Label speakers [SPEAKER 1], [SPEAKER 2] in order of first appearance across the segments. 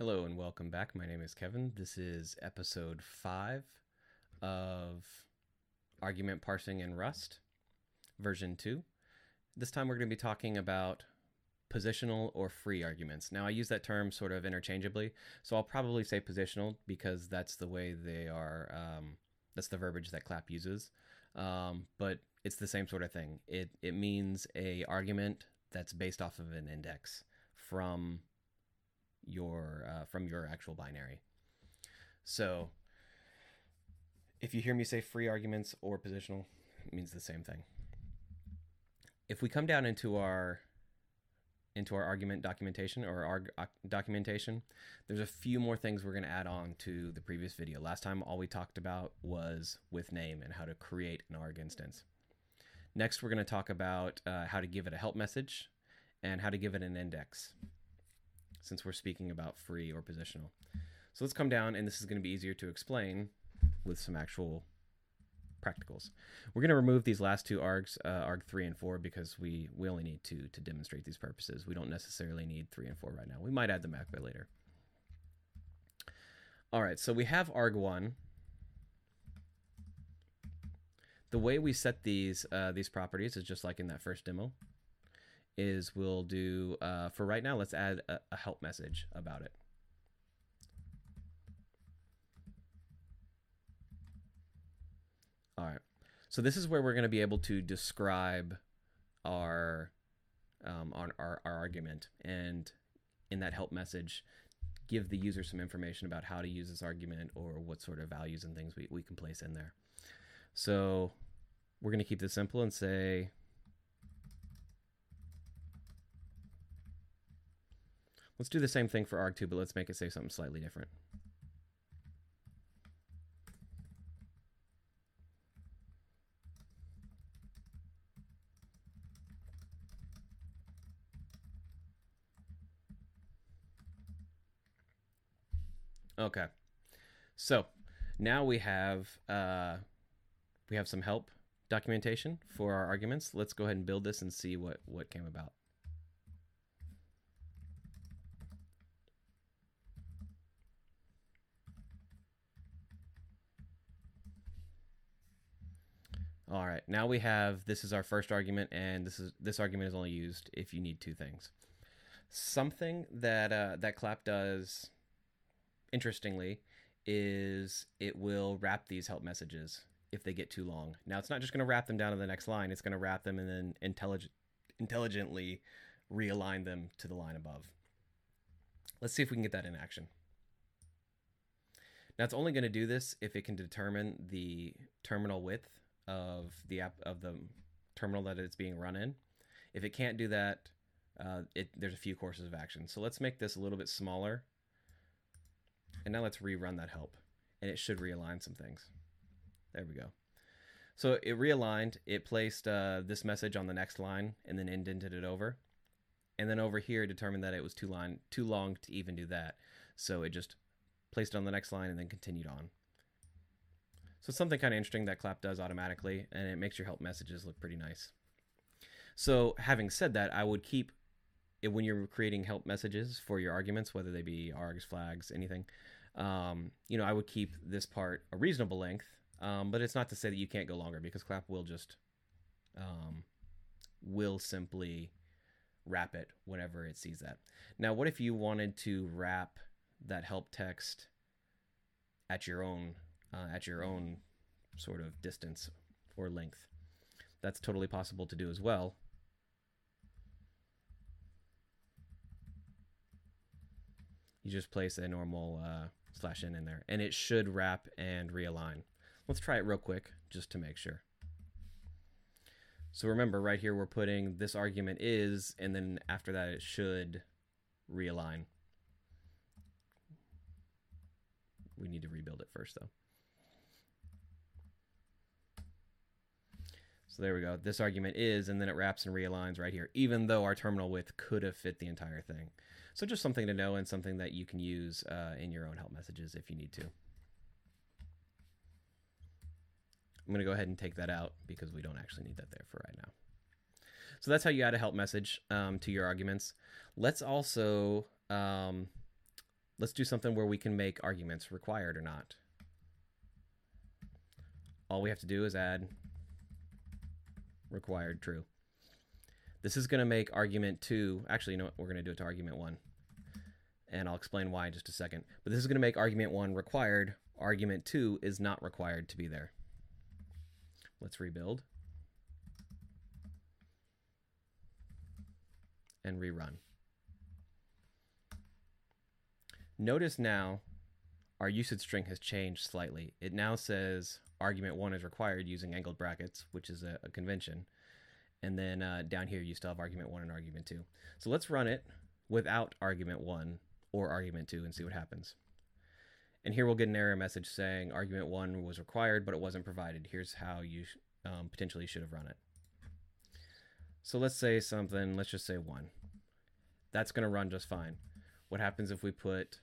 [SPEAKER 1] Hello and welcome back. My name is Kevin. This is episode five of Argument Parsing in Rust, version two. This time we're going to be talking about positional or free arguments. Now, I use that term sort of interchangeably, so I'll probably say positional because that's the way they are, um, that's the verbiage that CLAP uses. Um, but it's the same sort of thing. It, it means a argument that's based off of an index from your uh, from your actual binary. So if you hear me say free arguments or positional, it means the same thing. If we come down into our into our argument documentation or our uh, documentation, there's a few more things we're going to add on to the previous video. Last time, all we talked about was with name and how to create an arg instance. Next, we're going to talk about uh, how to give it a help message and how to give it an index since we're speaking about free or positional. So let's come down, and this is going to be easier to explain with some actual practicals. We're going to remove these last two args, uh, arg 3 and 4, because we, we only need two to demonstrate these purposes. We don't necessarily need 3 and 4 right now. We might add them back later. All right, so we have arg 1. The way we set these uh, these properties is just like in that first demo is we'll do, uh, for right now, let's add a, a help message about it. All right. So this is where we're going to be able to describe our, um, our, our, our argument and in that help message, give the user some information about how to use this argument or what sort of values and things we, we can place in there. So we're going to keep this simple and say Let's do the same thing for arg2, but let's make it say something slightly different. Okay, so now we have uh, we have some help documentation for our arguments. Let's go ahead and build this and see what what came about. All right, now we have this is our first argument, and this is this argument is only used if you need two things. Something that uh, that clap does, interestingly, is it will wrap these help messages if they get too long. Now it's not just going to wrap them down to the next line; it's going to wrap them and then intelligent intelligently realign them to the line above. Let's see if we can get that in action. Now it's only going to do this if it can determine the terminal width of the app of the terminal that it's being run in. If it can't do that, uh, it, there's a few courses of action. So let's make this a little bit smaller. And now let's rerun that help. And it should realign some things. There we go. So it realigned, it placed uh, this message on the next line and then indented it over. And then over here determined that it was too line too long to even do that. So it just placed it on the next line and then continued on. So something kind of interesting that Clap does automatically, and it makes your help messages look pretty nice. So having said that, I would keep it when you're creating help messages for your arguments, whether they be args, flags, anything. Um, you know, I would keep this part a reasonable length, um, but it's not to say that you can't go longer because Clap will just um, will simply wrap it whenever it sees that. Now, what if you wanted to wrap that help text at your own uh, at your own sort of distance or length. That's totally possible to do as well. You just place a normal uh, slash n in there, and it should wrap and realign. Let's try it real quick just to make sure. So remember, right here we're putting this argument is, and then after that it should realign. We need to rebuild it first though. So there we go. This argument is, and then it wraps and realigns right here, even though our terminal width could have fit the entire thing. So just something to know and something that you can use uh, in your own help messages if you need to. I'm going to go ahead and take that out because we don't actually need that there for right now. So that's how you add a help message um, to your arguments. Let's also um, let's do something where we can make arguments required or not. All we have to do is add required true. This is going to make argument 2, actually, you know what, we're going to do it to argument 1. And I'll explain why in just a second. But this is going to make argument 1 required. Argument 2 is not required to be there. Let's rebuild. And rerun. Notice now our usage string has changed slightly. It now says argument 1 is required using angled brackets, which is a, a convention. And then uh, down here, you still have argument 1 and argument 2. So let's run it without argument 1 or argument 2 and see what happens. And here we'll get an error message saying argument 1 was required, but it wasn't provided. Here's how you um, potentially should have run it. So let's say something, let's just say 1. That's going to run just fine. What happens if we put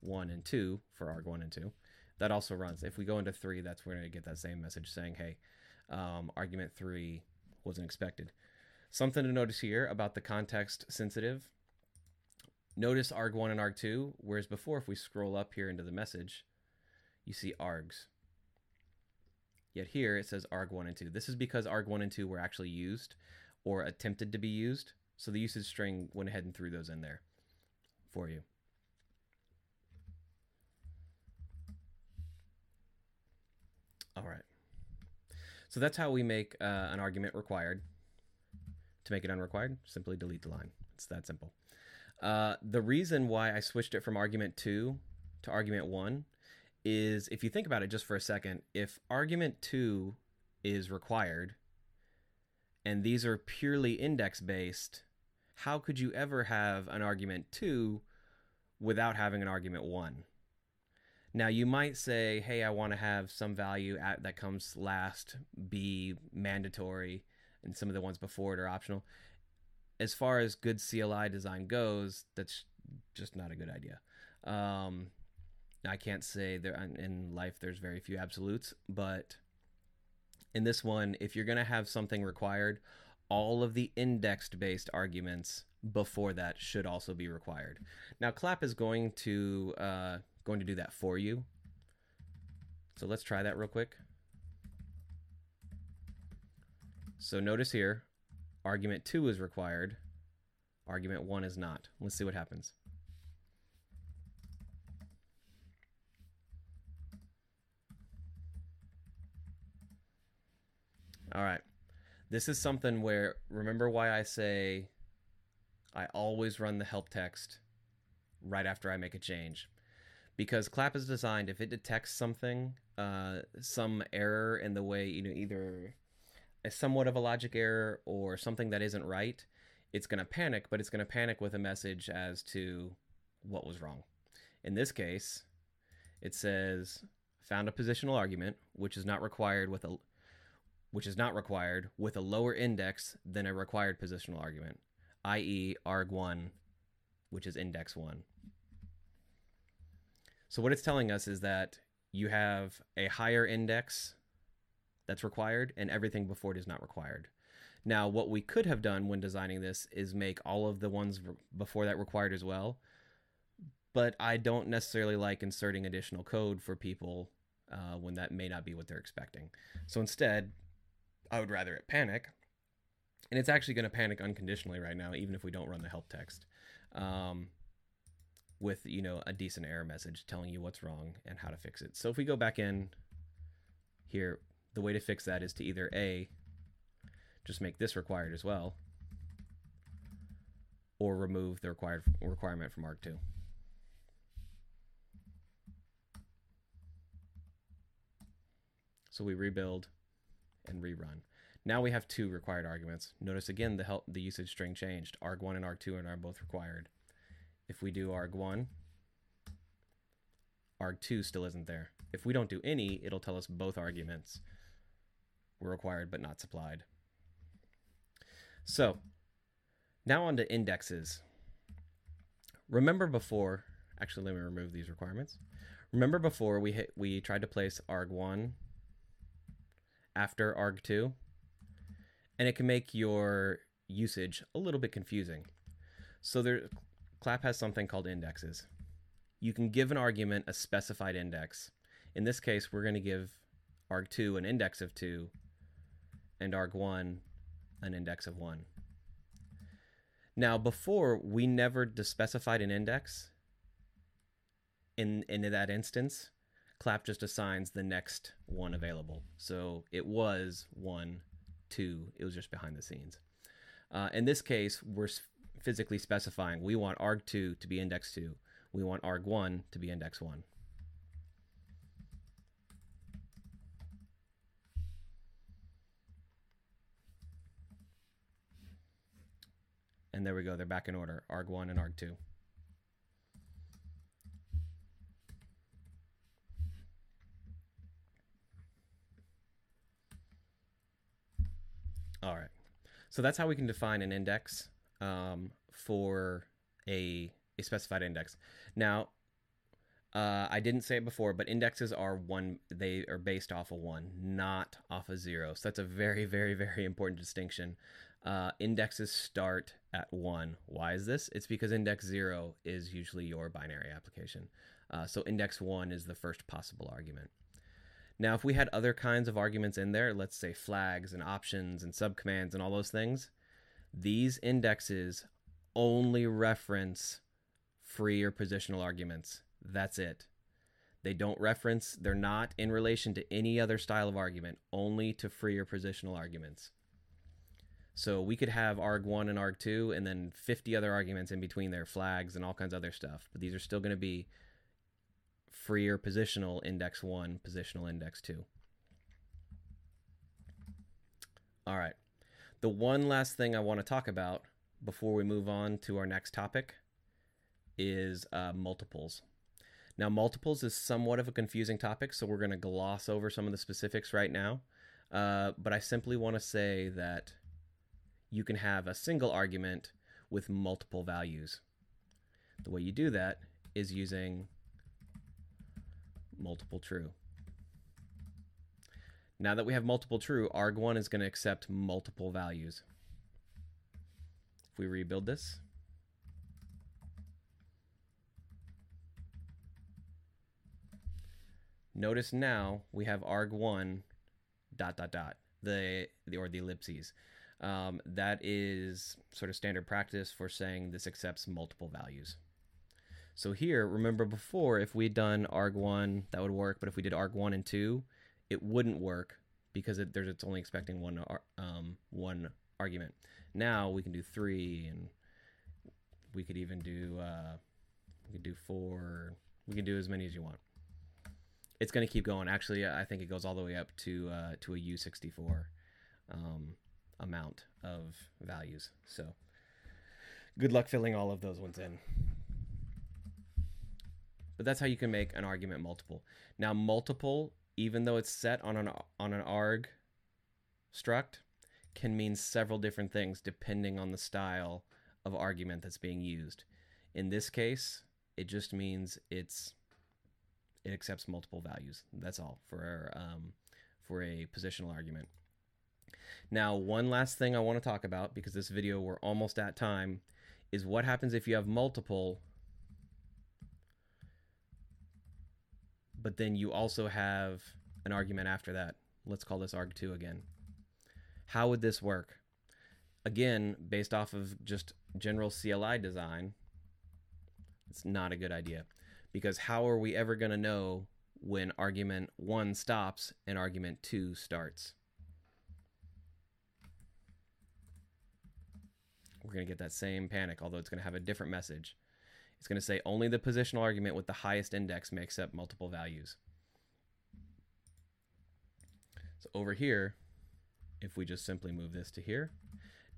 [SPEAKER 1] 1 and 2 for arg1 and 2? That also runs. If we go into 3, that's where to get that same message saying, hey, um, argument 3 wasn't expected. Something to notice here about the context sensitive. Notice arg1 and arg2, whereas before, if we scroll up here into the message, you see args. Yet here it says arg1 and 2. This is because arg1 and 2 were actually used or attempted to be used. So the usage string went ahead and threw those in there for you. All right. So that's how we make uh, an argument required. To make it unrequired, simply delete the line. It's that simple. Uh, the reason why I switched it from argument 2 to argument 1 is if you think about it just for a second, if argument 2 is required and these are purely index based, how could you ever have an argument 2 without having an argument 1? Now you might say, "Hey, I want to have some value at, that comes last be mandatory, and some of the ones before it are optional." As far as good CLI design goes, that's just not a good idea. Um, I can't say there in life there's very few absolutes, but in this one, if you're going to have something required, all of the indexed based arguments before that should also be required. Now, clap is going to uh, going to do that for you. So let's try that real quick. So notice here, argument 2 is required, argument 1 is not. Let's see what happens. All right. This is something where, remember why I say I always run the help text right after I make a change because clap is designed if it detects something uh, some error in the way you know either a somewhat of a logic error or something that isn't right it's going to panic but it's going to panic with a message as to what was wrong. In this case it says found a positional argument which is not required with a which is not required with a lower index than a required positional argument i.e arg1 which is index 1 so what it's telling us is that you have a higher index that's required and everything before it is not required. Now, what we could have done when designing this is make all of the ones before that required as well. But I don't necessarily like inserting additional code for people uh, when that may not be what they're expecting. So instead, I would rather it panic. And it's actually going to panic unconditionally right now, even if we don't run the help text. Um, with you know a decent error message telling you what's wrong and how to fix it. So if we go back in here, the way to fix that is to either a just make this required as well, or remove the required requirement from arg2. So we rebuild and rerun. Now we have two required arguments. Notice again the help the usage string changed. arg1 and arg2 are both required. If we do arg1, arg2 still isn't there. If we don't do any, it'll tell us both arguments were required but not supplied. So now on to indexes. Remember before, actually let me remove these requirements. Remember before we hit we tried to place arg1 after arg2 and it can make your usage a little bit confusing. So there Clap has something called indexes. you can give an argument a specified index. In this case, we're going to give arg2 an index of 2 and arg1 an index of 1. Now, before, we never specified an index. In, in that instance, clap just assigns the next one available. So it was 1, 2. It was just behind the scenes. Uh, in this case, we're physically specifying we want arg2 to be index 2. We want arg1 to be index 1. And there we go. They're back in order. arg1 and arg2. All right. So that's how we can define an index um, for a, a specified index. Now, uh, I didn't say it before, but indexes are one. They are based off of one, not off of zero. So that's a very, very, very important distinction. Uh, indexes start at one. Why is this? It's because index zero is usually your binary application. Uh, so index one is the first possible argument. Now, if we had other kinds of arguments in there, let's say flags and options and subcommands and all those things, these indexes only reference free or positional arguments. That's it. They don't reference, they're not in relation to any other style of argument, only to free or positional arguments. So we could have arg1 and arg2 and then 50 other arguments in between their flags and all kinds of other stuff. But these are still going to be free or positional index 1, positional index 2. All right. The one last thing I want to talk about before we move on to our next topic is uh, multiples. Now, multiples is somewhat of a confusing topic, so we're going to gloss over some of the specifics right now. Uh, but I simply want to say that you can have a single argument with multiple values. The way you do that is using multiple true. Now that we have multiple true, arg1 is going to accept multiple values. If we rebuild this, notice now we have arg1 dot dot dot the, the or the ellipses. Um, that is sort of standard practice for saying this accepts multiple values. So here, remember before, if we'd done arg1, that would work, but if we did arg1 and 2, it wouldn't work because it, there's, it's only expecting one, um, one argument. Now we can do 3, and we could even do, uh, we could do 4, we can do as many as you want. It's going to keep going. Actually, I think it goes all the way up to, uh, to a U64. Um, amount of values. So good luck filling all of those ones in. But that's how you can make an argument multiple. Now multiple, even though it's set on an on an arg struct, can mean several different things depending on the style of argument that's being used. In this case, it just means it's it accepts multiple values. That's all for um, for a positional argument. Now, one last thing I want to talk about because this video we're almost at time is what happens if you have multiple but then you also have an argument after that. Let's call this arg2 again. How would this work? Again, based off of just general CLI design, it's not a good idea because how are we ever going to know when argument 1 stops and argument 2 starts? we're going to get that same panic, although it's going to have a different message. It's going to say only the positional argument with the highest index may accept multiple values. So over here, if we just simply move this to here,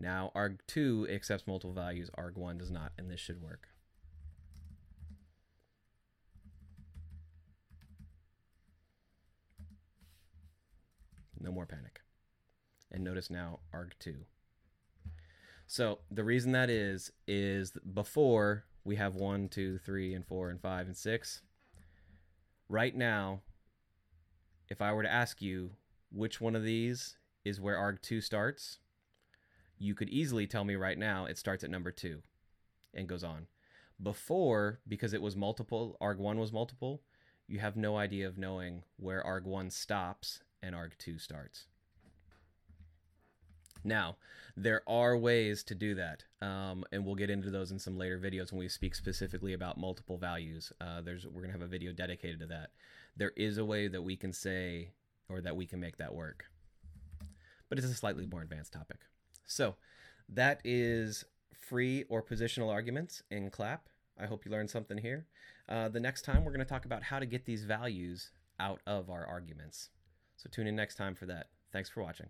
[SPEAKER 1] now arg2 accepts multiple values, arg1 does not, and this should work. No more panic. And notice now arg2 so the reason that is is before we have one, two, three, and four, and five, and six. Right now, if I were to ask you which one of these is where arg2 starts, you could easily tell me right now it starts at number two and goes on. Before, because it was multiple, arg1 was multiple, you have no idea of knowing where arg1 stops and arg2 starts. Now, there are ways to do that, um, and we'll get into those in some later videos when we speak specifically about multiple values. Uh, there's we're gonna have a video dedicated to that. There is a way that we can say or that we can make that work, but it's a slightly more advanced topic. So that is free or positional arguments in CLAP. I hope you learned something here. Uh, the next time we're to talk about how to get these values out of our arguments. So tune in next time for that. Thanks for watching.